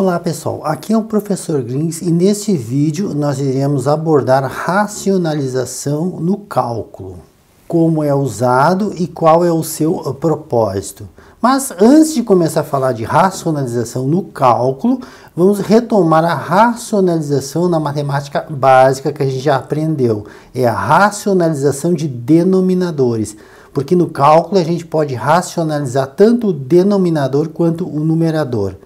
Olá pessoal, aqui é o professor Grins e neste vídeo nós iremos abordar racionalização no cálculo, como é usado e qual é o seu propósito. Mas antes de começar a falar de racionalização no cálculo, vamos retomar a racionalização na matemática básica que a gente já aprendeu. É a racionalização de denominadores, porque no cálculo a gente pode racionalizar tanto o denominador quanto o numerador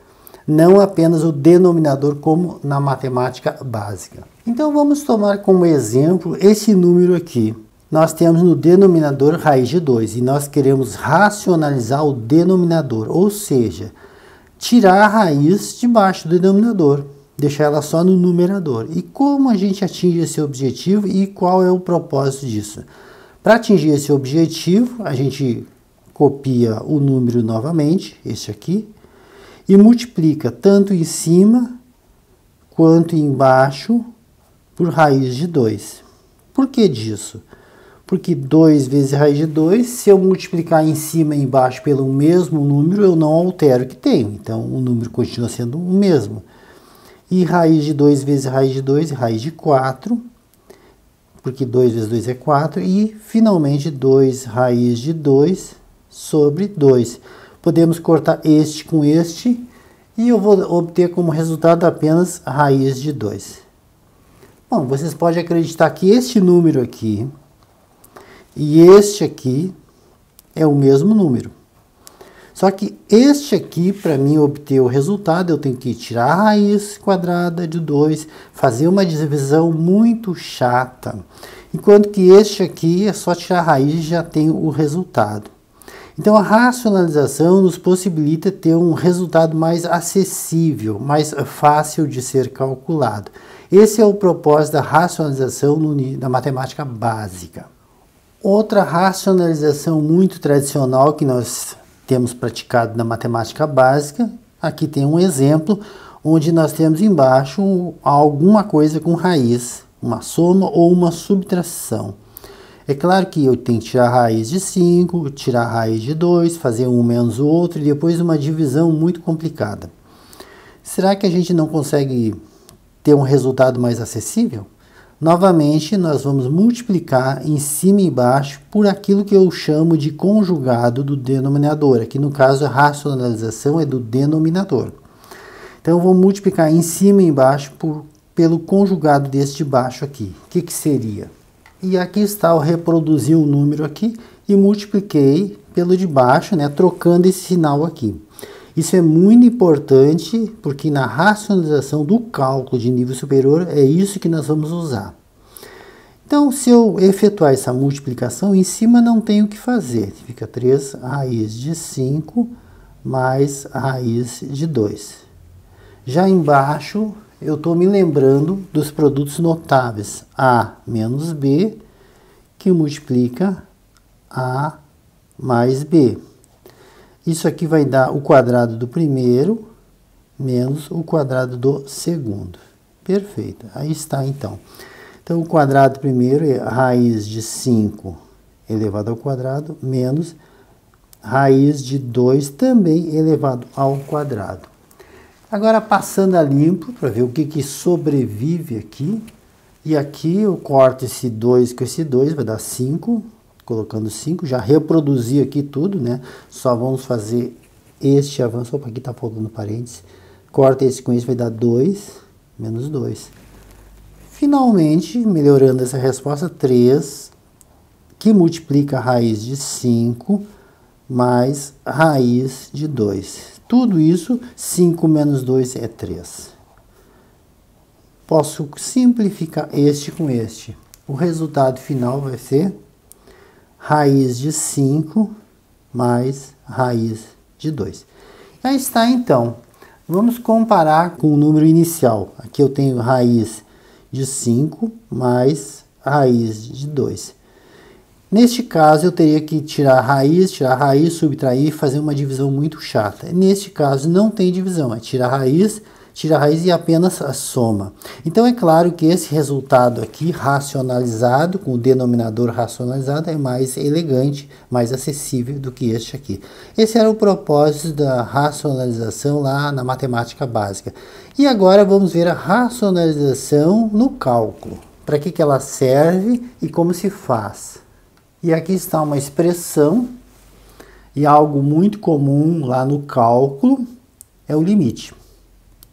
não apenas o denominador como na matemática básica. Então vamos tomar como exemplo esse número aqui. Nós temos no denominador raiz de 2 e nós queremos racionalizar o denominador, ou seja, tirar a raiz de baixo do denominador, deixar ela só no numerador. E como a gente atinge esse objetivo e qual é o propósito disso? Para atingir esse objetivo, a gente copia o número novamente, este aqui, e multiplica tanto em cima quanto embaixo por raiz de 2. Por que disso? Porque 2 vezes raiz de 2, se eu multiplicar em cima e embaixo pelo mesmo número, eu não altero o que tenho. Então, o número continua sendo o mesmo. E raiz de 2 vezes raiz de 2, raiz de 4, porque 2 vezes 2 é 4. E, finalmente, 2 raiz de 2 sobre 2 podemos cortar este com este e eu vou obter como resultado apenas a raiz de 2. Bom, vocês podem acreditar que este número aqui e este aqui é o mesmo número. Só que este aqui, para mim obter o resultado, eu tenho que tirar a raiz quadrada de 2, fazer uma divisão muito chata. Enquanto que este aqui é só tirar a raiz e já tenho o resultado. Então, a racionalização nos possibilita ter um resultado mais acessível, mais fácil de ser calculado. Esse é o propósito da racionalização no, da matemática básica. Outra racionalização muito tradicional que nós temos praticado na matemática básica, aqui tem um exemplo onde nós temos embaixo alguma coisa com raiz, uma soma ou uma subtração. É claro que eu tenho que tirar a raiz de 5, tirar a raiz de 2, fazer um menos o outro e depois uma divisão muito complicada. Será que a gente não consegue ter um resultado mais acessível? Novamente, nós vamos multiplicar em cima e embaixo por aquilo que eu chamo de conjugado do denominador. Aqui no caso, a racionalização é do denominador. Então, eu vou multiplicar em cima e embaixo por, pelo conjugado deste de baixo aqui. O que, que seria? E aqui está, eu reproduzi o número aqui e multipliquei pelo de baixo, né, trocando esse sinal aqui. Isso é muito importante porque na racionalização do cálculo de nível superior é isso que nós vamos usar. Então, se eu efetuar essa multiplicação, em cima não tem o que fazer. Fica 3 raiz de 5 mais raiz de 2. Já embaixo, eu estou me lembrando dos produtos notáveis A menos B, que multiplica A mais B. Isso aqui vai dar o quadrado do primeiro menos o quadrado do segundo. Perfeito. Aí está, então. Então, o quadrado primeiro é raiz de 5 elevado ao quadrado menos raiz de 2 também elevado ao quadrado. Agora passando a limpo para ver o que, que sobrevive aqui. E aqui eu corto esse 2 com esse 2, vai dar 5. Colocando 5, já reproduzi aqui tudo, né? Só vamos fazer este avanço. Opa, aqui está faltando parênteses. Corta esse com esse, vai dar 2, menos 2. Finalmente, melhorando essa resposta, 3, que multiplica a raiz de 5 mais raiz de 2. Tudo isso, 5 menos 2 é 3. Posso simplificar este com este. O resultado final vai ser raiz de 5 mais raiz de 2. Aí está então. Vamos comparar com o número inicial. Aqui eu tenho raiz de 5 mais raiz de 2. Neste caso, eu teria que tirar a raiz, tirar a raiz, subtrair fazer uma divisão muito chata. Neste caso, não tem divisão, é tirar a raiz, tira a raiz e apenas a soma. Então é claro que esse resultado aqui, racionalizado, com o denominador racionalizado, é mais elegante, mais acessível do que este aqui. Esse era o propósito da racionalização lá na matemática básica. E agora vamos ver a racionalização no cálculo. Para que, que ela serve e como se faz. E aqui está uma expressão e algo muito comum lá no cálculo é o limite.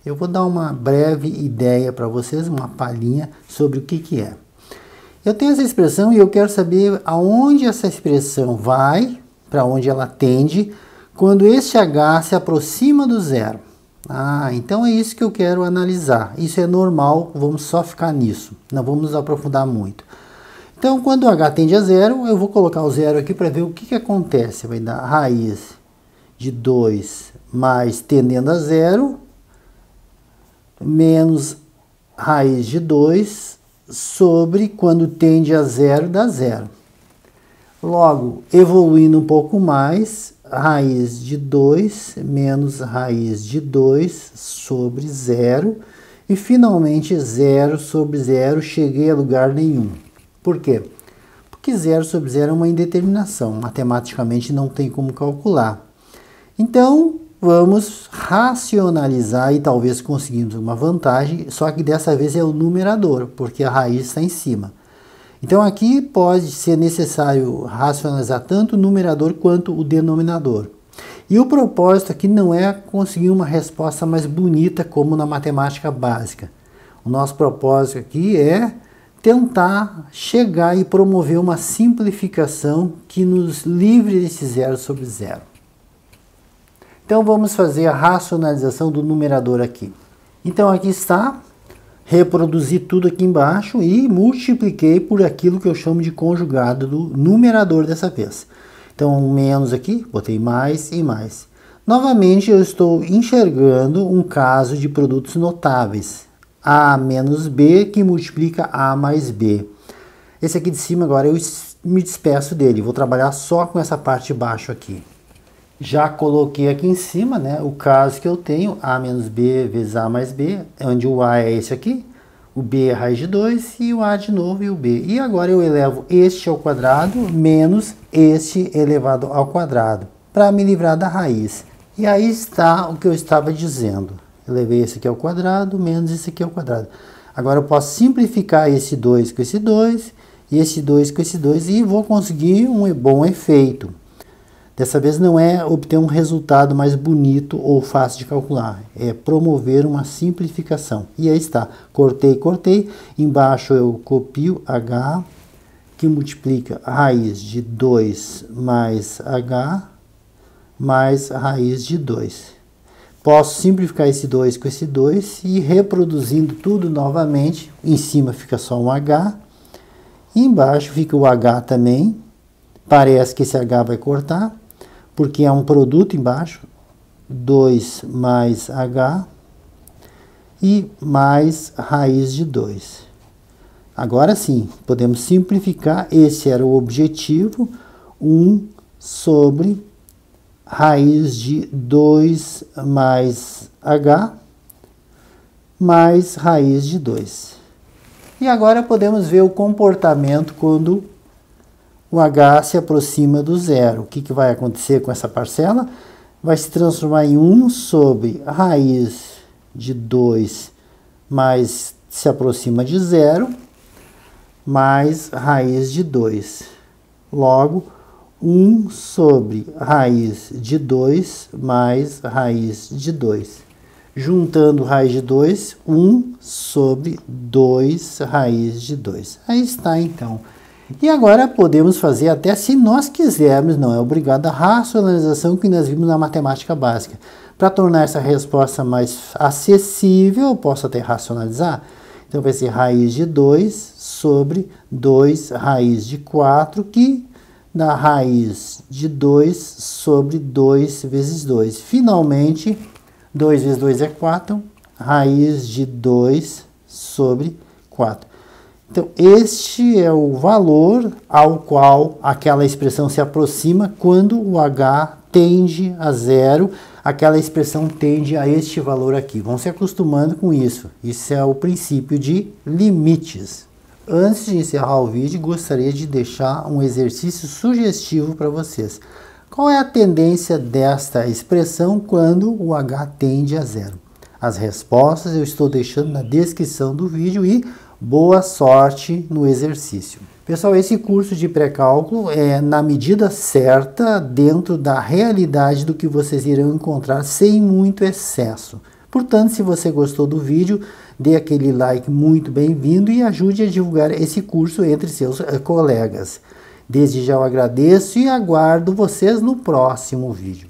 Eu vou dar uma breve ideia para vocês, uma palhinha sobre o que, que é. Eu tenho essa expressão e eu quero saber aonde essa expressão vai, para onde ela tende, quando este h se aproxima do zero. Ah, então é isso que eu quero analisar. Isso é normal, vamos só ficar nisso, não vamos aprofundar muito. Então, quando h tende a zero, eu vou colocar o zero aqui para ver o que, que acontece. Vai dar raiz de 2 mais tendendo a zero, menos raiz de 2 sobre quando tende a zero dá zero. Logo, evoluindo um pouco mais, raiz de 2 menos raiz de 2 sobre zero. E finalmente zero sobre zero, cheguei a lugar nenhum. Por quê? Porque zero sobre zero é uma indeterminação, matematicamente não tem como calcular. Então, vamos racionalizar e talvez conseguimos uma vantagem, só que dessa vez é o numerador, porque a raiz está em cima. Então aqui pode ser necessário racionalizar tanto o numerador quanto o denominador. E o propósito aqui não é conseguir uma resposta mais bonita como na matemática básica. O nosso propósito aqui é tentar chegar e promover uma simplificação que nos livre desse zero sobre zero. Então vamos fazer a racionalização do numerador aqui. Então aqui está, reproduzi tudo aqui embaixo e multipliquei por aquilo que eu chamo de conjugado do numerador dessa vez. Então menos aqui, botei mais e mais. Novamente eu estou enxergando um caso de produtos notáveis. A menos B que multiplica A mais B. Esse aqui de cima agora eu me despeço dele, vou trabalhar só com essa parte de baixo aqui. Já coloquei aqui em cima, né, o caso que eu tenho, A menos B vezes A mais B, onde o A é esse aqui, o B é raiz de 2 e o A de novo e o B. E agora eu elevo este ao quadrado menos este elevado ao quadrado, para me livrar da raiz. E aí está o que eu estava dizendo. Elevei esse aqui ao quadrado menos esse aqui ao quadrado. Agora eu posso simplificar esse 2 com esse 2 e esse 2 com esse 2 e vou conseguir um bom efeito. Dessa vez não é obter um resultado mais bonito ou fácil de calcular, é promover uma simplificação. E aí está, cortei, cortei, embaixo eu copio h, que multiplica a raiz de 2 mais h, mais a raiz de 2. Posso simplificar esse 2 com esse 2 e reproduzindo tudo novamente, em cima fica só um h, embaixo fica o h também, parece que esse h vai cortar, porque é um produto embaixo, 2 mais H e mais raiz de 2. Agora sim, podemos simplificar, esse era o objetivo, 1 sobre raiz de 2 mais H mais raiz de 2. E agora podemos ver o comportamento quando o h se aproxima do zero. O que, que vai acontecer com essa parcela? Vai se transformar em 1 sobre raiz de 2 mais se aproxima de zero, mais raiz de 2. Logo, 1 sobre raiz de 2 mais raiz de 2. Juntando raiz de 2, 1 sobre 2 raiz de 2. Aí está, então, e agora podemos fazer até se nós quisermos, não é obrigado, a racionalização que nós vimos na matemática básica. Para tornar essa resposta mais acessível, eu posso até racionalizar. Então vai ser raiz de 2 sobre 2 raiz de 4, que dá raiz de 2 sobre 2 vezes 2. Finalmente, 2 vezes 2 é 4, raiz de 2 sobre 4. Então, este é o valor ao qual aquela expressão se aproxima quando o h tende a zero, aquela expressão tende a este valor aqui. Vão se acostumando com isso. Isso é o princípio de limites. Antes de encerrar o vídeo, gostaria de deixar um exercício sugestivo para vocês. Qual é a tendência desta expressão quando o H tende a zero? As respostas eu estou deixando na descrição do vídeo e boa sorte no exercício. Pessoal, esse curso de pré-cálculo é na medida certa, dentro da realidade do que vocês irão encontrar, sem muito excesso. Portanto, se você gostou do vídeo, dê aquele like muito bem-vindo e ajude a divulgar esse curso entre seus eh, colegas. Desde já eu agradeço e aguardo vocês no próximo vídeo.